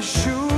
Shoot. shoes.